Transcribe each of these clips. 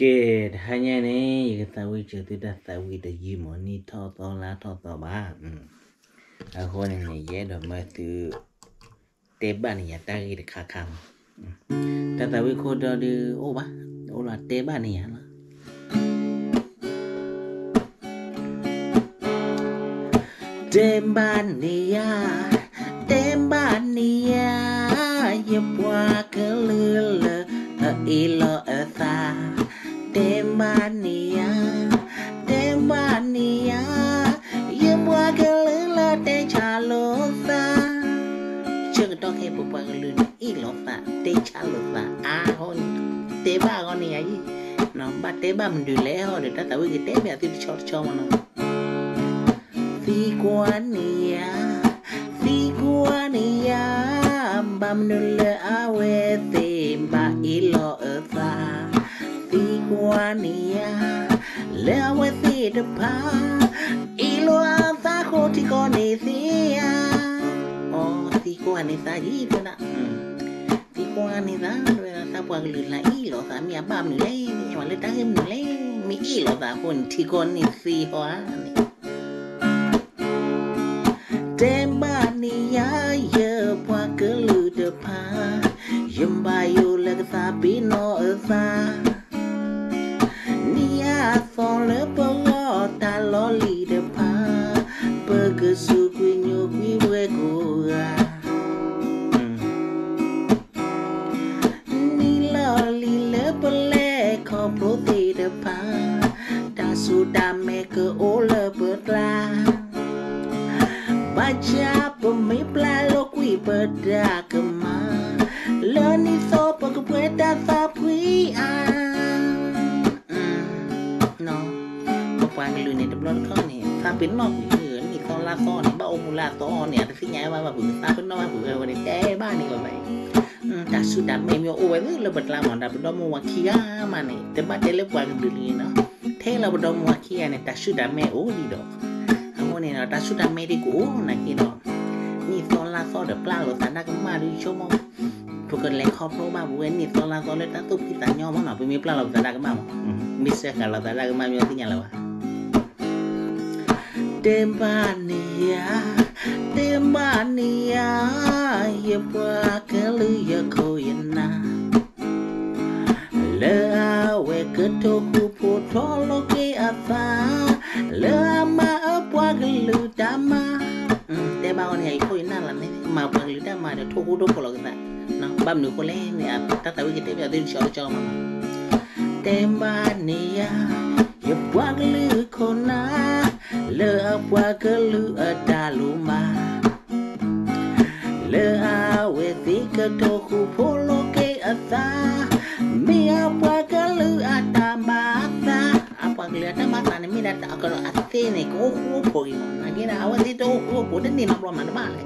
Good. Hanya ni you tahu cerita dah tahu gì mà, ni tho to la tho to ba. Hmm. Aku ni ni ye dah mesti teba ni ya tadi de kakam. Ta tahu ko dah de oh ba. Oh la teba ni ya la. Teba ni ya. Teba ni ya. Ya buat kelele. Ilo esa mania Tembania, Tembania, ye bua kelula te chalosa. Chưa đó khi bua y lo ilosa te chalosa. a hon te ba con này ấy. Nó ba te ba mình đưa lẽ ho để ta tahu cái te bây giờ cho cho mà nó. Figuania, Figuania, bam nulle awe te ba ilo esa. Figuania Tijuana, leo wethidpa iloanza hutikonithia o tikuanithayithona tikuanithandwera tapwaglila ilo thamia pa mlemi waletahe mi ilo thahontikonithihoane temba siapa mai plalo kui berdagama Leni sopa ke pueda sapui No Papang lu ni deblon kau ni Sapin no kui huen ni kau la so ni Ba omu la so ni Ada si nyai wa ba bu Sapin no wa bu Kau ni teh ba ni kau mai Tak sudah memio uwe tu lebat lama Dah berdomu wakia mana Tempat dia lepuan dulu ni no Teh lah berdomu wakia ni Tak sudah me uli dok Kamu ni no Tak sudah me di kuh nak kira ni so la so de pla lo tanda ka ma ri chomo to ka kho pro ma ni so la so le ta tu pi ta nyo ma ừ. na pi mi pla lo tanda ka ma mi se ka la tanda ka ma mi ti nya la wa Dembania Dembania ye bra ka lu ya ko yena le awe ka to ku po to lo ke afa le ma apwa ka lu ta nang ya ko ina la mà ma ba li mà ma thu hút ko do ko lo nó na ba mi lên le ta ta cái ke te bi a de sho cho ma tema ne ya ye bwa lu ko na le bwa ke lu a lu ma le a thì cái thu hút ku ben ni nablo man bale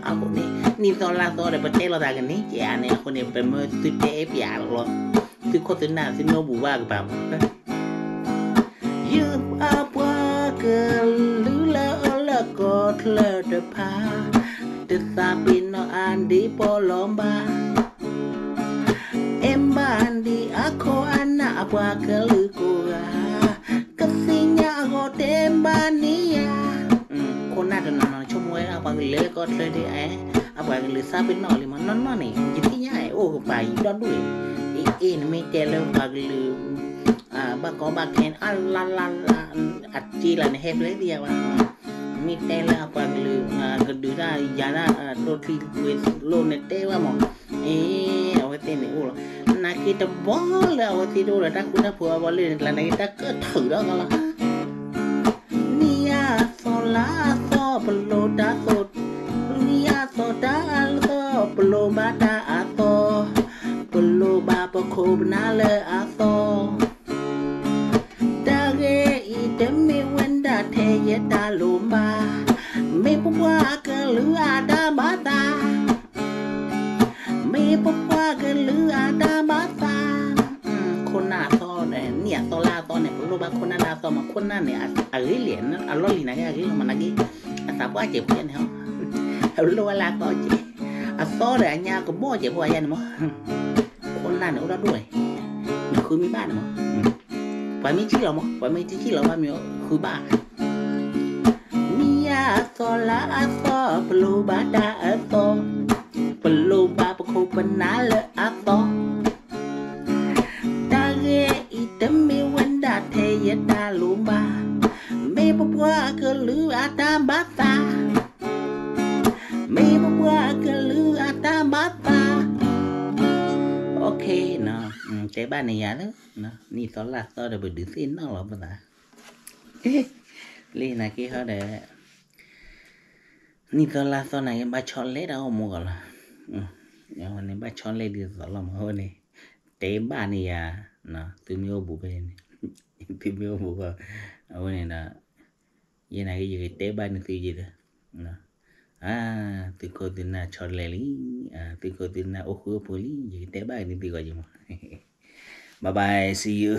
ako ni ni to la to de patelo da ni ke ane ako ni pe mo tu pe pi arlo tu ko tu na si no bu ba ba you are worker lula ola got le de pa de sabino andi polomba embandi ako ana apa kelu le ko tle di eh apa le sabe no li man no no ni jiti nya e o pa i don du e e ni me te le pa le a ba ko ba ken a la la la a ti la ne heb le dia wa mi te le apa le a gedu da ya na do ti we lo ne te wa mo e o te ni o na kita bol la o ti do la ta ku na pu wa le la na kita ke thử đó la na le a so da ge i de me wen da te ye da lo ma me pu wa ke lu a da ba ta me pu wa ke lu a da ba ta คนหน้าซอเนี่ยเนี่ยซอลาซอเนี่ยรู้ป่ะคนหน้าลาซอมาคนหน้าเนี่ยอะเรเหรียญอะลอลีนะอะเรมันนะกี้อะตาบ้าเจ็บเพี้ยนเหรอเอารู้ว่าลาซอเจ็บอะซอเนี่ยอันยาก็บ่เจ็บหัวยันมั้งคนหน้าเนี่ยอุดด้วย คือมีบ้านมั้งไปไม่ที่เรามั้งไปไม่ที่ที่เราว่ามีคือบ้านมีอาโซลาอาโซปลูบาดา ok nó cái ba này giá đó nó ni so la so de berdua sin nó là ba ta. Li na ki ho de ni to la so na ba chon le da mo ga la ya wa ne ba chon le di so la mo ne te ba ni ya na tu mi o bu be ni tu mi o bu ga wa ne na ye na ke ye te ba ni tu ye da na Ah, tu tu na choleli ha tu tu na poli jadi tebal ni tiko ko bye bye see you.